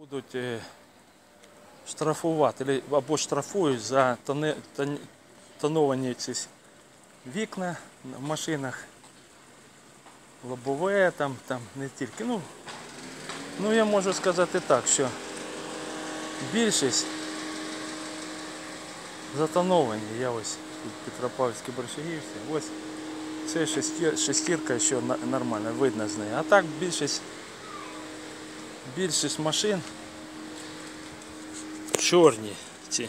Будуть е, штрафувати або штрафують за тоновані ці вікна в машинах, лобове там, там не тільки. Ну, ну я можу сказати так, що більшість затоновані. Я ось тут Петропавлівській Борщагівці. Ось це шестірка, що нормально, видно з неї. А так більшість, більшість машин чорні ці.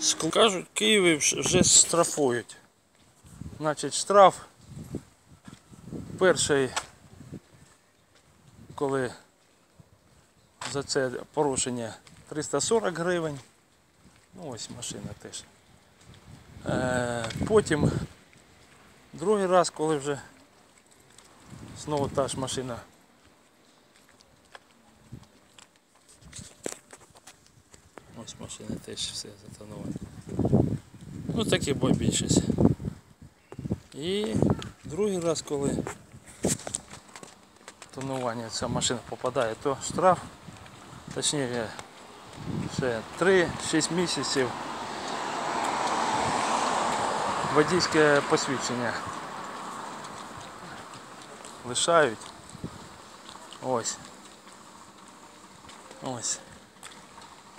Скло- Кажуть, Києві вже штрафують. Значить, штраф перший, коли за це порушення 340 гривень. Ну ось машина теж. Е, потім другий раз, коли вже знову та ж машина. Ось машина теж все затонована. Ну такі бо більшість. І другий раз, коли тонування ця машина попадає, то штраф, точніше, ще 3-6 місяців водійське посвідчення лишають. Ось. Ось.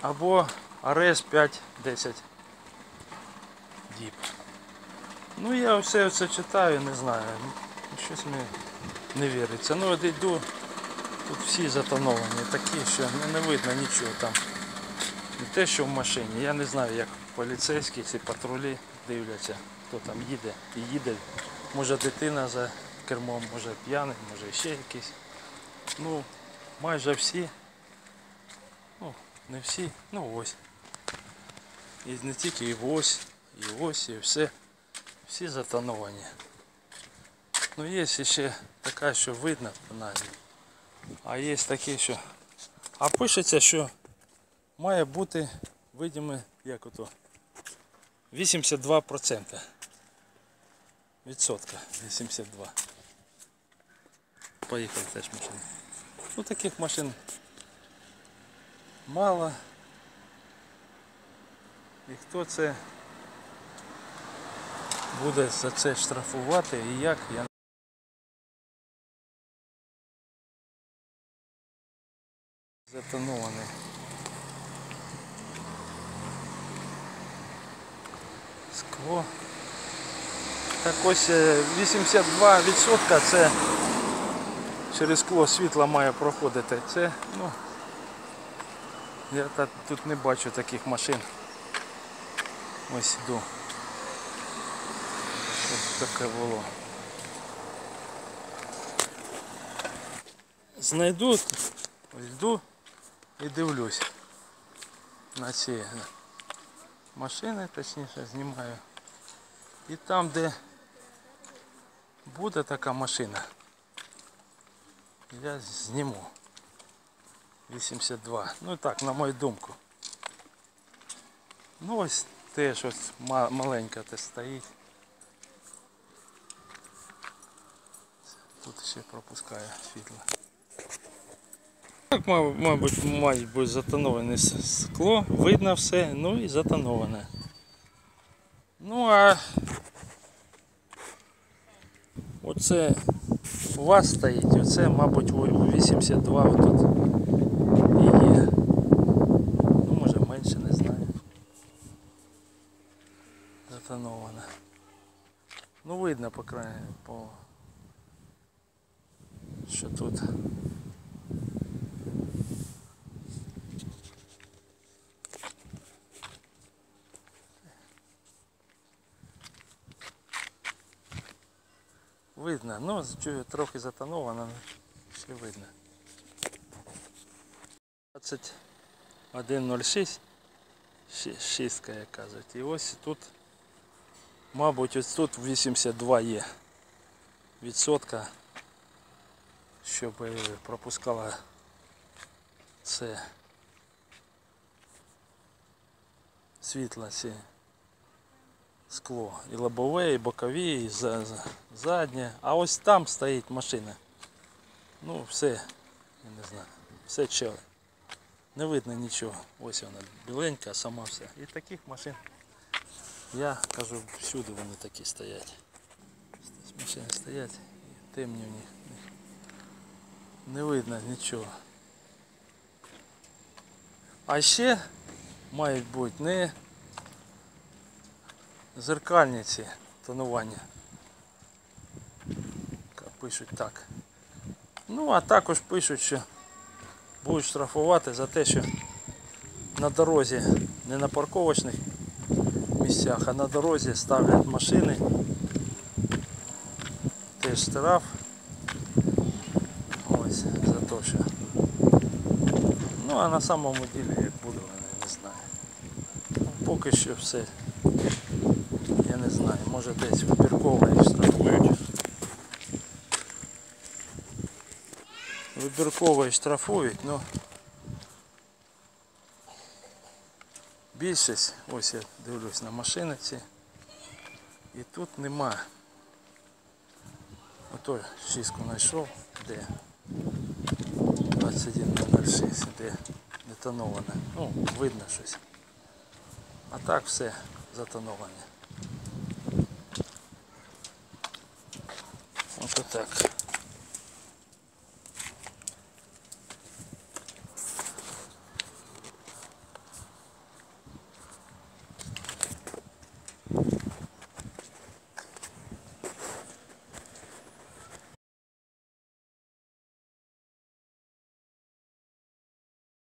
Або арешт 5-10 діб. Ну я все це читаю, не знаю. ну, Щось мені не віриться. Ну от йду, тут всі затоновані, такі, що не видно нічого там. Не те, що в машині. Я не знаю, як поліцейські ці патрулі дивляться, хто там їде і їде. Може дитина за кермом, може п'яний, може ще якийсь. Ну, майже всі. Не всі, ну ось. І не тільки і ось, і ось, і все. Всі затоновані. Ну є ще така, що видно навіть. А є такі, що. А пишеться, що має бути видиме, як ото 82%. Відсотка 82. Поїхали теж машина. Ну таких машин мало. І хто це буде за це штрафувати і як, я затонований. Скло. Так ось е, 82% це через скло світло має проходити. Це, ну, я та- тут не бачу таких машин. Ось йду. Щоб таке було. Знайду, ось йду і дивлюсь на ці машини, точніше знімаю. І там, де буде така машина, я зніму. 82. Ну так, на мою думку. Ну ось теж ось маленька те стоїть. Тут ще пропускає світло. Так, мабуть, мають бути затоноване скло, видно все, ну і затоноване. Ну а оце у вас стоїть, оце, мабуть, у 82 отут і є. Ну, може менше, не знаю. Затоноване. Ну видно, по крайней по що тут. Видно, ну трохи затоновано, ще видно. 21.06 ши- шістка, як кажуть. І ось тут, мабуть, ось тут 82 є відсотка, щоб е, пропускала це світло, ці скло. І лобове, і бокові, і за- за- заднє. А ось там стоїть машина. Ну, все, я не знаю, все чели. Не видно нічого. Ось вона біленька, сама вся. І таких машин, я кажу, всюди вони такі стоять. Машини стоять, і темні в них. Не видно нічого. А ще мають бути не зеркальні ці тонування. Пишуть так. Ну, а також пишуть, що будуть штрафувати за те, що на дорозі, не на парковочних місцях, а на дорозі ставлять машини. Теж штраф. Ось за те, що. Ну а на самому ділі як буде, я не знаю. Ну, Поки що все. Я не знаю, може десь вибірково і штрафують. Вибірково і штрафують, ну більшість, ось я дивлюсь на машини ці. І тут нема. Ото шістку знайшов, де 2106, де детоноване. Ну, видно щось. А так все затоноване. Ось так.